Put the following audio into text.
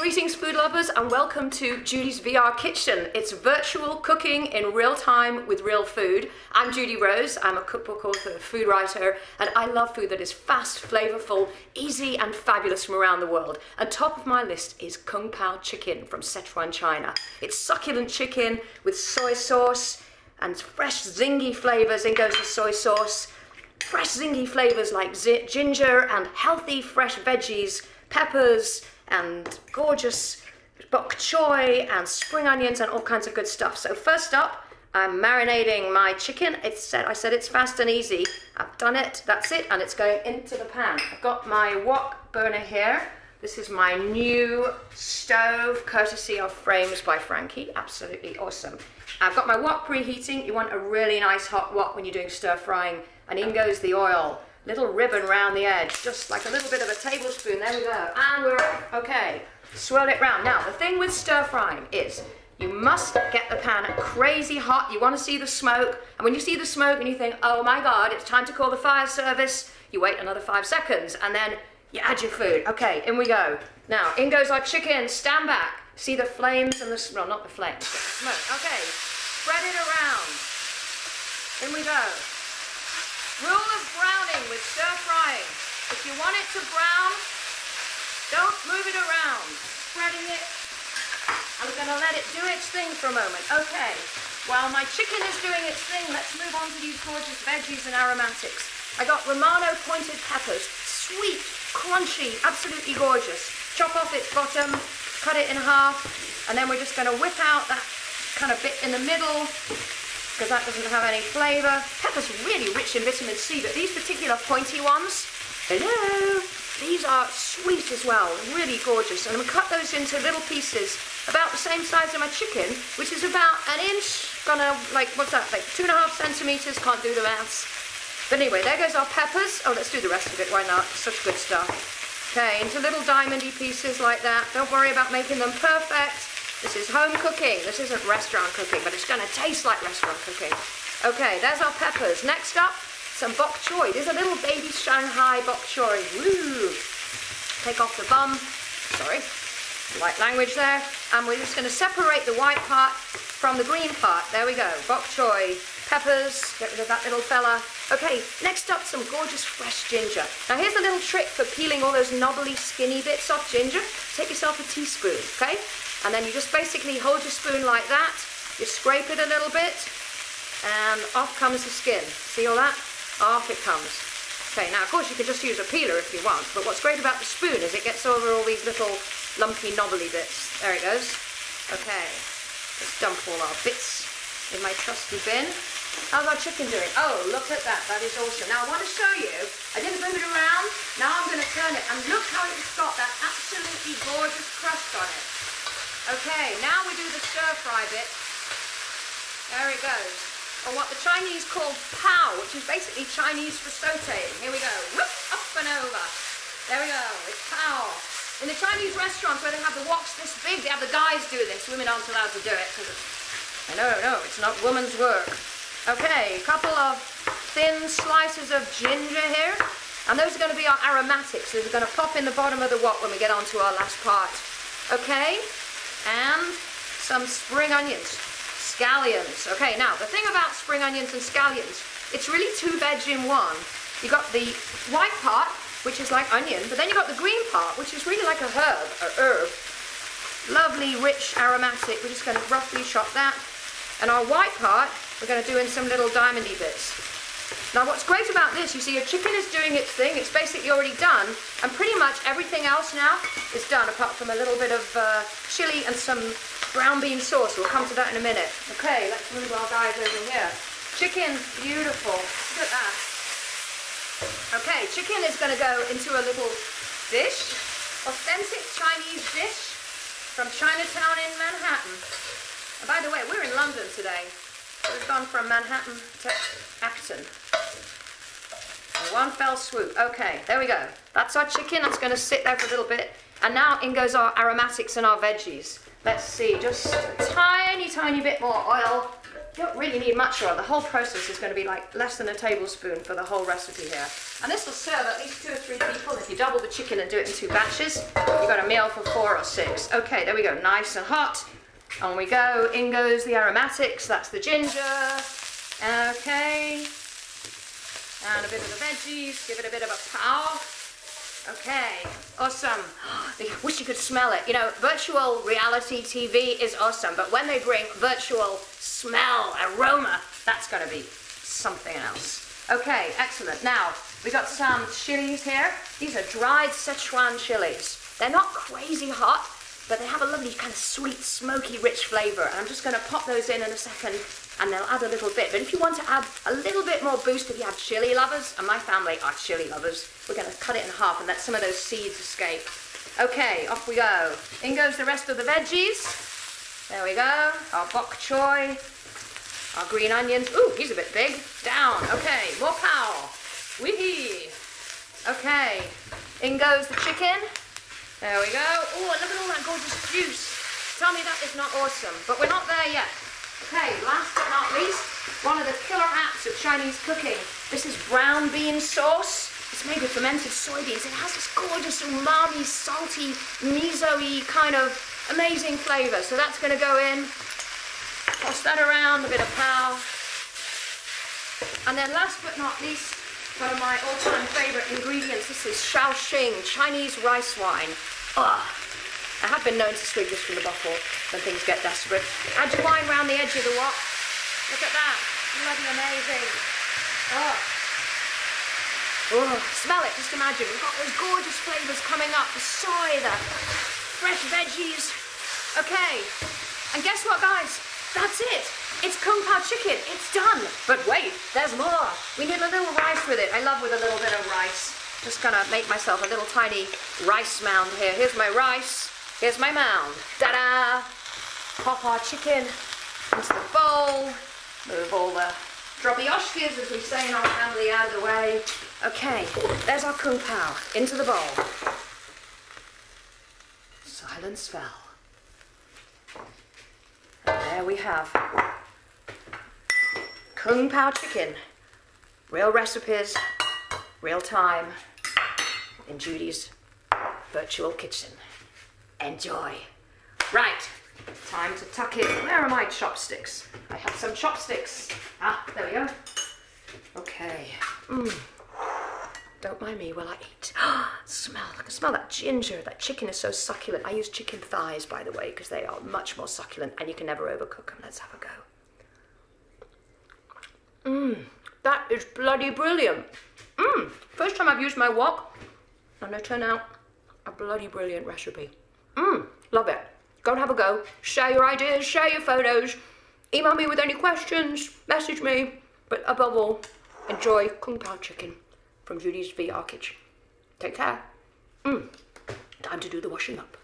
Greetings food lovers and welcome to Judy's VR Kitchen. It's virtual cooking in real time with real food. I'm Judy Rose, I'm a cookbook author, food writer, and I love food that is fast, flavorful, easy and fabulous from around the world. And top of my list is Kung Pao chicken from Sichuan, China. It's succulent chicken with soy sauce and fresh zingy flavors. In goes the soy sauce. Fresh zingy flavors like ginger and healthy fresh veggies, peppers, and gorgeous bok choy and spring onions and all kinds of good stuff. So first up, I'm marinating my chicken. It's said I said it's fast and easy. I've done it. That's it, and it's going into the pan. I've got my wok burner here. This is my new stove, courtesy of Frames by Frankie. Absolutely awesome. I've got my wok preheating. You want a really nice hot wok when you're doing stir frying. And in goes the oil little ribbon round the edge, just like a little bit of a tablespoon. There we go. And we're okay. Swirl it round. Now, the thing with stir frying is you must get the pan crazy hot. You want to see the smoke. And when you see the smoke and you think, oh my God, it's time to call the fire service, you wait another five seconds and then you add your food. Okay, in we go. Now, in goes our chicken. Stand back. See the flames and the, well, not the flames, the smoke. Okay, spread it around. In we go. Rule of browning with stir frying. If you want it to brown, don't move it around. Spreading it. I'm going to let it do its thing for a moment. Okay. While my chicken is doing its thing, let's move on to these gorgeous veggies and aromatics. I got Romano pointed peppers. Sweet, crunchy, absolutely gorgeous. Chop off its bottom, cut it in half, and then we're just going to whip out that kind of bit in the middle because that doesn't have any flavour. Pepper's really rich in vitamin C, but these particular pointy ones, hello, these are sweet as well, really gorgeous. And I'm going to cut those into little pieces about the same size as my chicken, which is about an inch, gonna, like, what's that, like two and a half centimetres, can't do the maths. But anyway, there goes our peppers. Oh, let's do the rest of it, why not? Such good stuff. Okay, into little diamondy pieces like that. Don't worry about making them perfect. This is home cooking. This isn't restaurant cooking, but it's going to taste like restaurant cooking. Okay, there's our peppers. Next up, some bok choy. There's a little baby Shanghai bok choy. Woo! Take off the bum. Sorry, white language there. And we're just going to separate the white part from the green part. There we go. Bok choy, peppers, get rid of that little fella. Okay, next up, some gorgeous fresh ginger. Now here's a little trick for peeling all those knobbly, skinny bits off ginger. Take yourself a teaspoon, okay? And then you just basically hold your spoon like that, you scrape it a little bit, and off comes the skin. See all that? Off it comes. Okay, now of course you can just use a peeler if you want, but what's great about the spoon is it gets over all these little lumpy knobbly bits. There it goes. Okay, let's dump all our bits in my trusty bin. How's our chicken doing? Oh, look at that. That is awesome. Now, I want to show you. I didn't move it around. Now I'm going to turn it. And look how it's got that absolutely gorgeous crust on it. Okay, now we do the stir fry bit. There it goes. Or what the Chinese call pao, which is basically Chinese for sauteing. Here we go. Whoop, up and over. There we go. It's pao. In the Chinese restaurants where they have the woks this big, they have the guys do this. Women aren't allowed to do it because no, no, it's not woman's work. Okay, a couple of thin slices of ginger here. And those are going to be our aromatics. Those are going to pop in the bottom of the wok when we get on to our last part. Okay, and some spring onions, scallions. Okay, now the thing about spring onions and scallions, it's really two veg in one. You got the white part, which is like onion, but then you got the green part, which is really like a herb, a herb. Lovely, rich, aromatic. We're just going to roughly chop that. And our white part, we're going to do in some little diamondy bits. Now what's great about this, you see your chicken is doing its thing, it's basically already done, and pretty much everything else now is done apart from a little bit of uh, chili and some brown bean sauce. We'll come to that in a minute. Okay, let's move our guys over here. Chicken, beautiful. Look at that. Okay, chicken is going to go into a little dish, authentic Chinese dish from Chinatown in Manhattan. And by the way, we're in London today. We've gone from Manhattan to Acton. One fell swoop. Okay, there we go. That's our chicken. That's going to sit there for a little bit. And now in goes our aromatics and our veggies. Let's see, just a tiny, tiny bit more oil. You don't really need much oil. The whole process is going to be like less than a tablespoon for the whole recipe here. And this will serve at least two or three people. If you double the chicken and do it in two batches, you've got a meal for four or six. Okay, there we go, nice and hot. On we go, in goes the aromatics, that's the ginger. Okay. And a bit of the veggies, give it a bit of a pow. Okay, awesome. I wish you could smell it. You know, virtual reality TV is awesome, but when they bring virtual smell, aroma, that's going to be something else. Okay, excellent. Now, we got some chilies here. These are dried Sichuan chilies. They're not crazy hot, but they have a lovely kind of sweet, smoky, rich flavor. And I'm just going to pop those in in a second and they'll add a little bit. But if you want to add a little bit more boost, if you have chili lovers, and my family are chili lovers, we're going to cut it in half and let some of those seeds escape. Okay, off we go. In goes the rest of the veggies. There we go. Our bok choy, our green onions. Ooh, he's a bit big. Down. Okay, more power. Wee. Okay, in goes the chicken. There we go. Oh, look at all that gorgeous juice. Tell me that is not awesome, but we're not there yet. Okay, last but not least, one of the killer apps of Chinese cooking. This is brown bean sauce. It's made with fermented soybeans. It has this gorgeous umami, salty, miso-y kind of amazing flavor. So that's going to go in. Toss that around, a bit of pow. And then last but not least, one of my all-time favorite ingredients. This is Shaoxing, Chinese rice wine. Ugh. I have been known to swig this from the bottle when things get desperate. Add your wine round the edge of the wok. Look at that. Bloody amazing. Oh. Oh, smell it, just imagine. We've got those gorgeous flavours coming up. The soy, the fresh veggies. Okay. And guess what, guys? That's it. It's Kung Pao chicken. It's done. But wait, there's more. We need a little rice with it. I love with a little bit of rice. Just gonna make myself a little tiny rice mound here. Here's my rice. Here's my mound. Ta-da! Pop our chicken into the bowl. Move all the drobiyoshkis, as we say in our family, out of the way. Okay, there's our kung pao. Into the bowl. Silence fell. And there we have kung pao chicken. Real recipes, real time, in Judy's virtual kitchen. Enjoy. Right, time to tuck in. Where are my chopsticks? I have some chopsticks. Ah, there we go. Okay. Mm. Don't mind me while I eat. smell, I can smell that ginger. That chicken is so succulent. I use chicken thighs, by the way, because they are much more succulent and you can never overcook them. Let's have a go. Mmm, that is bloody brilliant. Mmm, first time I've used my wok and they turn out a bloody brilliant recipe. Mmm, love it. Go and have a go. Share your ideas, share your photos. Email me with any questions, message me. But above all, enjoy Kung Pao chicken from Judy's VR Kitchen. Take care. Mmm, time to do the washing up.